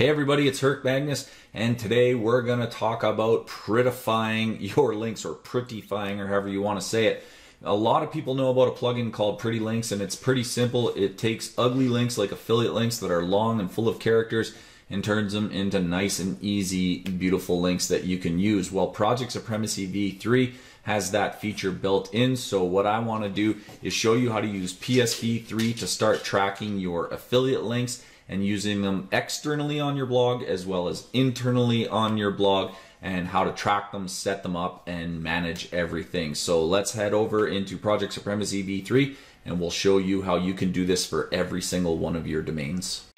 Hey everybody, it's Herc Magnus, and today we're going to talk about prettifying your links, or prettifying, or however you want to say it. A lot of people know about a plugin called Pretty Links, and it's pretty simple. It takes ugly links like affiliate links that are long and full of characters and turns them into nice and easy, beautiful links that you can use. Well, Project Supremacy V3 has that feature built in. So what I want to do is show you how to use PSV3 to start tracking your affiliate links and using them externally on your blog as well as internally on your blog and how to track them, set them up, and manage everything. So let's head over into Project Supremacy V3 and we'll show you how you can do this for every single one of your domains.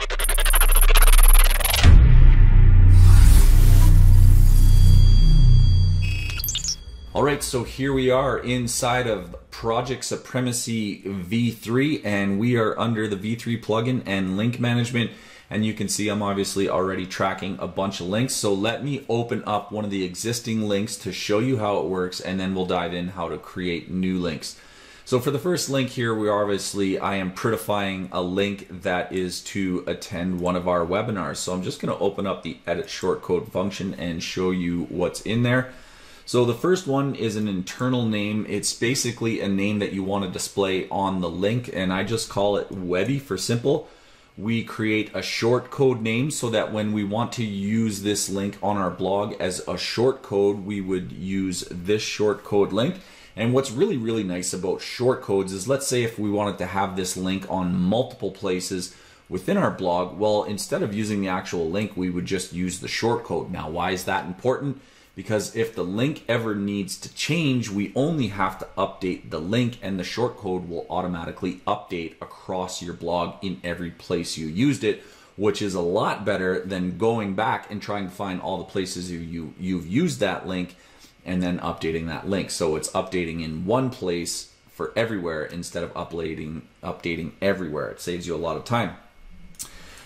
All right, so here we are inside of Project Supremacy V3, and we are under the V3 plugin and link management. And you can see I'm obviously already tracking a bunch of links. So let me open up one of the existing links to show you how it works, and then we'll dive in how to create new links. So for the first link here, we obviously, I am prettifying a link that is to attend one of our webinars. So I'm just gonna open up the edit shortcode function and show you what's in there. So the first one is an internal name. It's basically a name that you want to display on the link, and I just call it Webby for simple. We create a short code name so that when we want to use this link on our blog as a short code, we would use this short code link. And what's really, really nice about short codes is let's say if we wanted to have this link on multiple places within our blog, well, instead of using the actual link, we would just use the short code. Now, why is that important? Because if the link ever needs to change, we only have to update the link and the shortcode will automatically update across your blog in every place you used it, which is a lot better than going back and trying to find all the places you, you you've used that link and then updating that link. So it's updating in one place for everywhere instead of updating updating everywhere. It saves you a lot of time.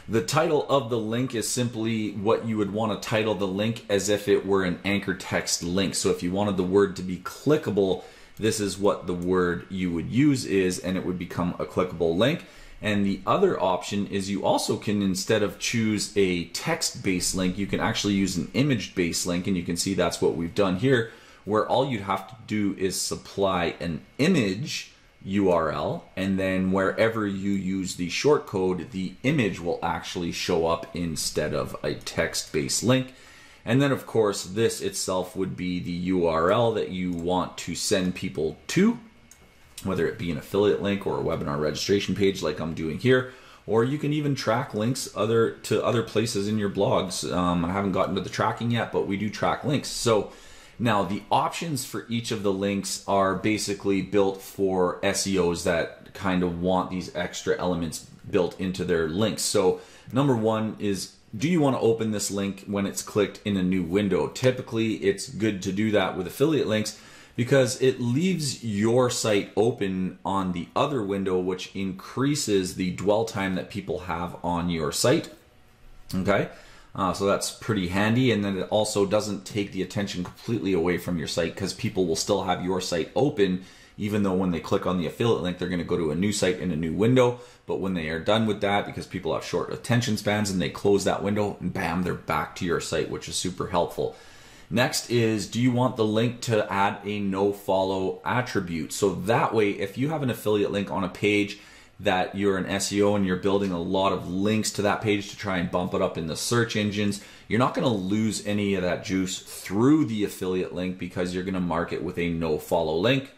The title of the link is simply what you would want to title the link as if it were an anchor text link. So if you wanted the word to be clickable, this is what the word you would use is, and it would become a clickable link. And the other option is you also can, instead of choose a text-based link, you can actually use an image-based link, and you can see that's what we've done here, where all you'd have to do is supply an image URL, and then wherever you use the shortcode, the image will actually show up instead of a text-based link. And then of course, this itself would be the URL that you want to send people to, whether it be an affiliate link or a webinar registration page like I'm doing here, or you can even track links other to other places in your blogs. Um, I haven't gotten to the tracking yet, but we do track links. So now, the options for each of the links are basically built for SEOs that kind of want these extra elements built into their links. So, number one is do you want to open this link when it's clicked in a new window? Typically, it's good to do that with affiliate links because it leaves your site open on the other window, which increases the dwell time that people have on your site. Okay. Uh, so that's pretty handy. And then it also doesn't take the attention completely away from your site because people will still have your site open even though when they click on the affiliate link, they're going to go to a new site in a new window. But when they are done with that, because people have short attention spans and they close that window and bam, they're back to your site, which is super helpful. Next is, do you want the link to add a no follow attribute? So that way, if you have an affiliate link on a page that you're an SEO and you're building a lot of links to that page to try and bump it up in the search engines, you're not going to lose any of that juice through the affiliate link because you're going to mark it with a no follow link.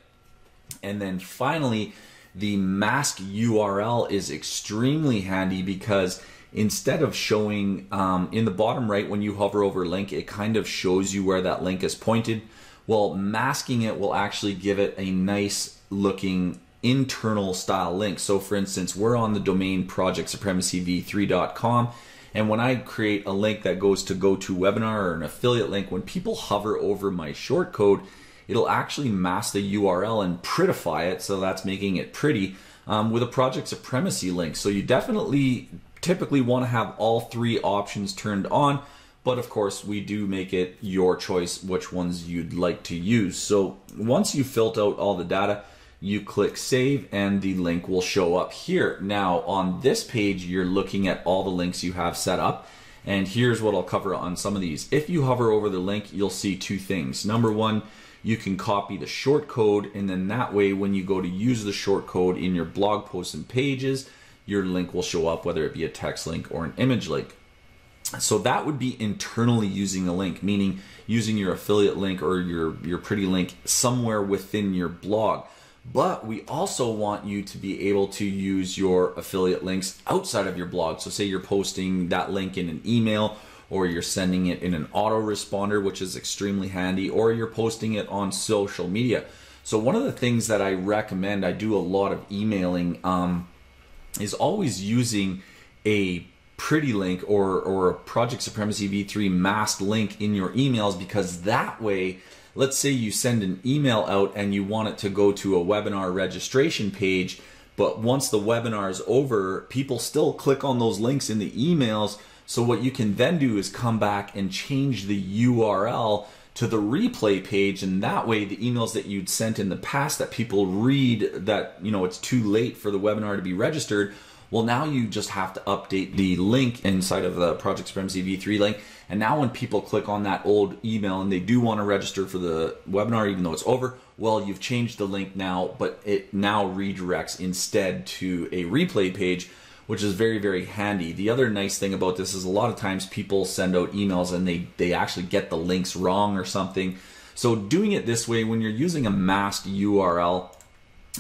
And then finally, the mask URL is extremely handy because instead of showing um, in the bottom right when you hover over link, it kind of shows you where that link is pointed. Well, masking it will actually give it a nice looking internal style link. So for instance, we're on the domain projectsupremacyv3.com and when I create a link that goes to GoToWebinar or an affiliate link, when people hover over my shortcode, it'll actually mask the URL and prettify it, so that's making it pretty, um, with a Project Supremacy link. So you definitely typically want to have all three options turned on, but of course we do make it your choice which ones you'd like to use. So once you've filled out all the data, you click save and the link will show up here. Now on this page, you're looking at all the links you have set up. And here's what I'll cover on some of these. If you hover over the link, you'll see two things. Number one, you can copy the short code, and then that way, when you go to use the short code in your blog posts and pages, your link will show up, whether it be a text link or an image link. So that would be internally using a link, meaning using your affiliate link or your, your pretty link somewhere within your blog. But we also want you to be able to use your affiliate links outside of your blog. So say you're posting that link in an email or you're sending it in an autoresponder, which is extremely handy, or you're posting it on social media. So one of the things that I recommend, I do a lot of emailing, um, is always using a pretty link or or a project supremacy v3 masked link in your emails because that way let's say you send an email out and you want it to go to a webinar registration page but once the webinar is over people still click on those links in the emails. So what you can then do is come back and change the url to the replay page and that way the emails that you'd sent in the past that people read that you know it's too late for the webinar to be registered well, now you just have to update the link inside of the Project Supremacy V3 link. And now when people click on that old email and they do want to register for the webinar, even though it's over, well, you've changed the link now, but it now redirects instead to a replay page, which is very, very handy. The other nice thing about this is a lot of times people send out emails and they, they actually get the links wrong or something. So doing it this way, when you're using a masked URL,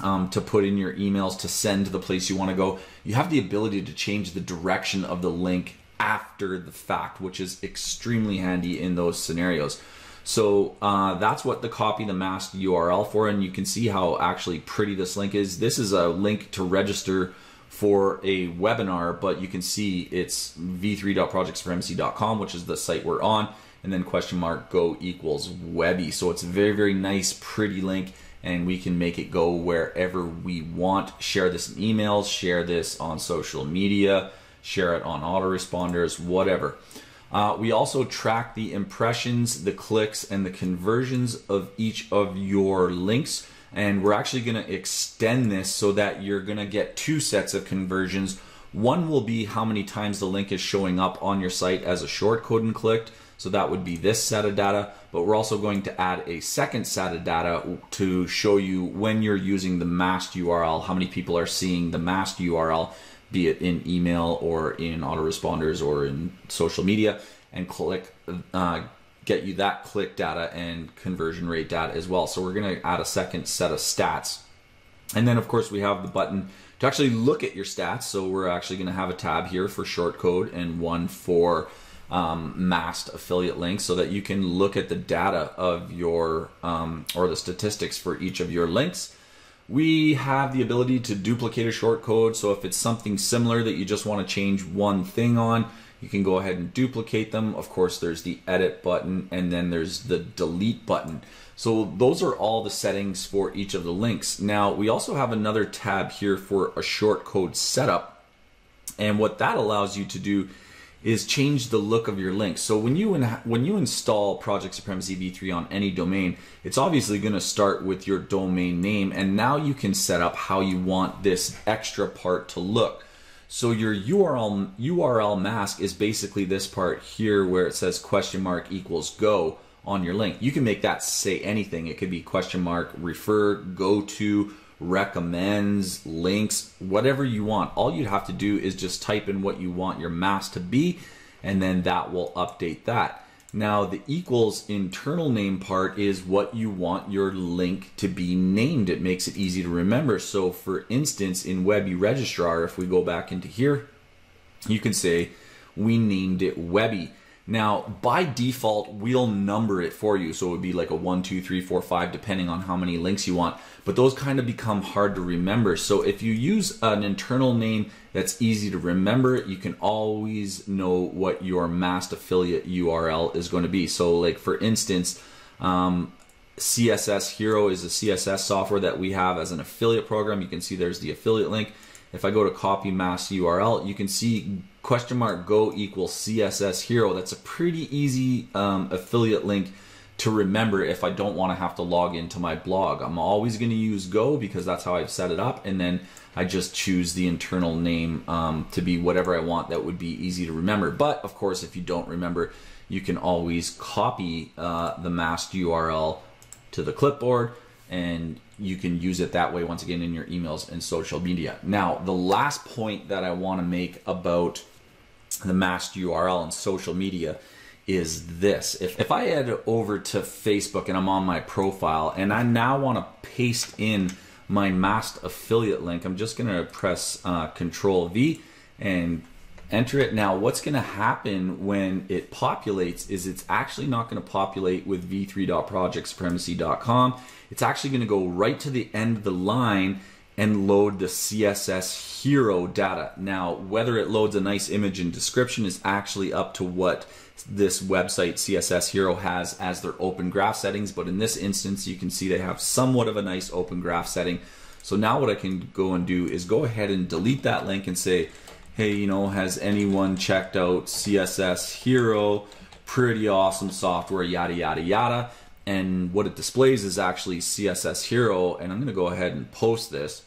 um, to put in your emails to send to the place you want to go, you have the ability to change the direction of the link after the fact, which is extremely handy in those scenarios. So uh, that's what the copy the masked URL for, and you can see how actually pretty this link is. This is a link to register for a webinar, but you can see it's v3.projectsupremacy.com, which is the site we're on, and then question mark go equals Webby. So it's a very, very nice, pretty link and we can make it go wherever we want. Share this in emails, share this on social media, share it on autoresponders, whatever. Uh, we also track the impressions, the clicks, and the conversions of each of your links. And we're actually going to extend this so that you're going to get two sets of conversions. One will be how many times the link is showing up on your site as a short code and clicked. So that would be this set of data, but we're also going to add a second set of data to show you when you're using the masked URL, how many people are seeing the masked URL, be it in email or in autoresponders or in social media, and click uh, get you that click data and conversion rate data as well. So we're going to add a second set of stats. And then of course we have the button to actually look at your stats. So we're actually going to have a tab here for short code and one for um, masked affiliate links so that you can look at the data of your um, or the statistics for each of your links. We have the ability to duplicate a short code. So if it's something similar that you just want to change one thing on, you can go ahead and duplicate them. Of course, there's the edit button and then there's the delete button. So those are all the settings for each of the links. Now we also have another tab here for a short code setup. And what that allows you to do is change the look of your link. So when you when you install Project Supremacy v3 on any domain, it's obviously going to start with your domain name and now you can set up how you want this extra part to look. So your URL URL mask is basically this part here where it says question mark equals go on your link. You can make that say anything. It could be question mark refer go to recommends, links, whatever you want. All you have to do is just type in what you want your mass to be, and then that will update that. Now, the equals internal name part is what you want your link to be named. It makes it easy to remember. So, for instance, in Webby Registrar, if we go back into here, you can say, We named it Webby. Now, by default, we'll number it for you. So it would be like a one, two, three, four, five, depending on how many links you want. But those kind of become hard to remember. So if you use an internal name that's easy to remember, you can always know what your masked affiliate URL is going to be. So, like for instance, um, CSS Hero is a CSS software that we have as an affiliate program. You can see there's the affiliate link. If I go to copy mask URL, you can see question mark go equals CSS hero. That's a pretty easy um, affiliate link to remember if I don't want to have to log into my blog. I'm always going to use Go because that's how I've set it up, and then I just choose the internal name um, to be whatever I want that would be easy to remember. But of course, if you don't remember, you can always copy uh, the masked URL to the clipboard and you can use it that way once again in your emails and social media. Now, the last point that I want to make about the masked URL and social media is this. If, if I head over to Facebook and I'm on my profile and I now want to paste in my masked affiliate link, I'm just going to press uh, Control V and enter it. Now, what's going to happen when it populates is it's actually not going to populate with v3.projectsupremacy.com. It's actually going to go right to the end of the line and load the CSS hero data. Now, whether it loads a nice image and description is actually up to what this website CSS Hero has as their open graph settings, but in this instance, you can see they have somewhat of a nice open graph setting. So now what I can go and do is go ahead and delete that link and say, hey, you know, has anyone checked out CSS Hero? Pretty awesome software, yada, yada, yada. And what it displays is actually CSS Hero. And I'm going to go ahead and post this.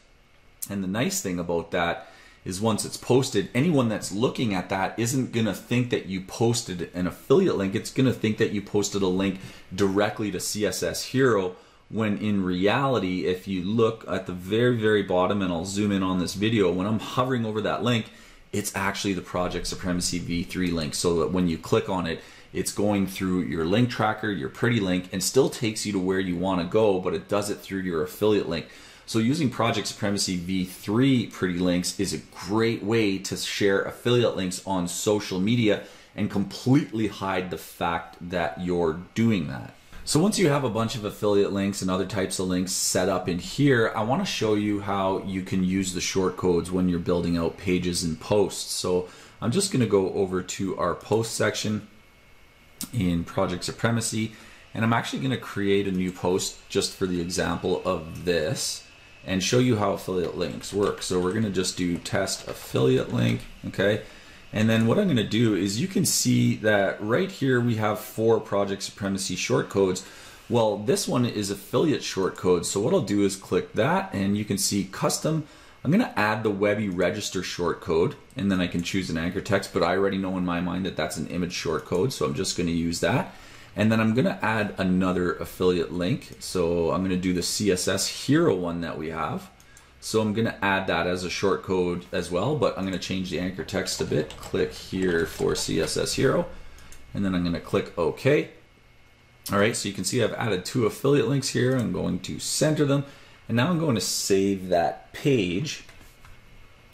And the nice thing about that is once it's posted, anyone that's looking at that isn't going to think that you posted an affiliate link. It's going to think that you posted a link directly to CSS Hero when in reality, if you look at the very, very bottom, and I'll zoom in on this video, when I'm hovering over that link, it's actually the Project Supremacy V3 link. So that when you click on it, it's going through your link tracker, your pretty link, and still takes you to where you want to go, but it does it through your affiliate link. So using Project Supremacy V3 pretty links is a great way to share affiliate links on social media and completely hide the fact that you're doing that. So once you have a bunch of affiliate links and other types of links set up in here, I want to show you how you can use the short codes when you're building out pages and posts. So I'm just going to go over to our post section in Project Supremacy, and I'm actually going to create a new post just for the example of this and show you how affiliate links work. So we're going to just do test affiliate link, okay? And then what I'm going to do is you can see that right here we have four Project Supremacy shortcodes. Well, this one is affiliate shortcode. So what I'll do is click that and you can see custom. I'm going to add the Webby register shortcode and then I can choose an anchor text, but I already know in my mind that that's an image shortcode. So I'm just going to use that. And then I'm going to add another affiliate link. So I'm going to do the CSS hero one that we have. So I'm going to add that as a short code as well, but I'm going to change the anchor text a bit. Click here for CSS Hero, and then I'm going to click OK. All right, so you can see I've added two affiliate links here. I'm going to center them, and now I'm going to save that page.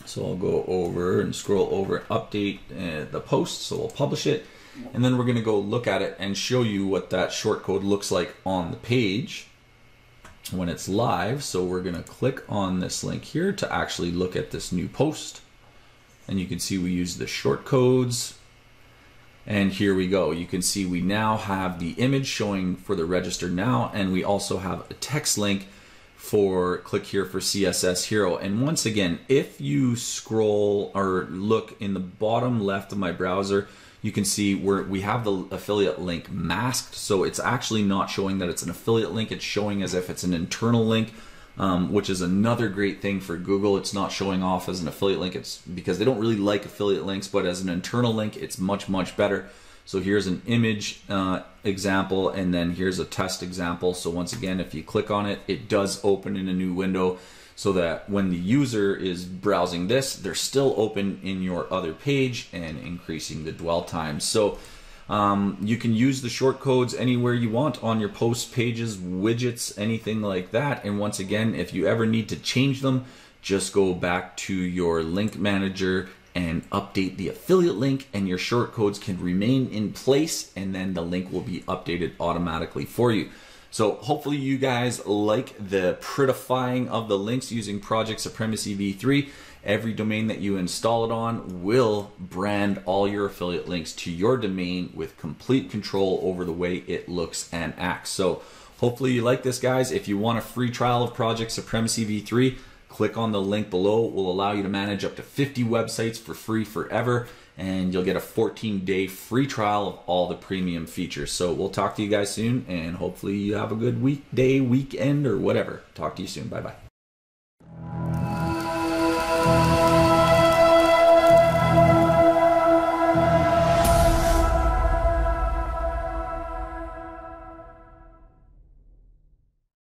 So I'll go over and scroll over, and update uh, the post, so we'll publish it. And then we're going to go look at it and show you what that short code looks like on the page when it's live. So we're going to click on this link here to actually look at this new post. And you can see we use the short codes. And here we go. You can see we now have the image showing for the register now, and we also have a text link for click here for CSS Hero. And once again, if you scroll or look in the bottom left of my browser, you can see where we have the affiliate link masked. So it's actually not showing that it's an affiliate link. It's showing as if it's an internal link, um, which is another great thing for Google. It's not showing off as an affiliate link. It's because they don't really like affiliate links, but as an internal link, it's much, much better. So here's an image uh, example, and then here's a test example. So once again, if you click on it, it does open in a new window so that when the user is browsing this, they're still open in your other page and increasing the dwell time. So um, you can use the short codes anywhere you want on your post pages, widgets, anything like that. And once again, if you ever need to change them, just go back to your link manager and update the affiliate link and your short codes can remain in place and then the link will be updated automatically for you. So hopefully you guys like the prettifying of the links using Project Supremacy v3. Every domain that you install it on will brand all your affiliate links to your domain with complete control over the way it looks and acts. So hopefully you like this guys. If you want a free trial of Project Supremacy v3, click on the link below. It will allow you to manage up to 50 websites for free forever and you'll get a 14 day free trial of all the premium features. So we'll talk to you guys soon, and hopefully you have a good weekday, weekend, or whatever. Talk to you soon. Bye bye.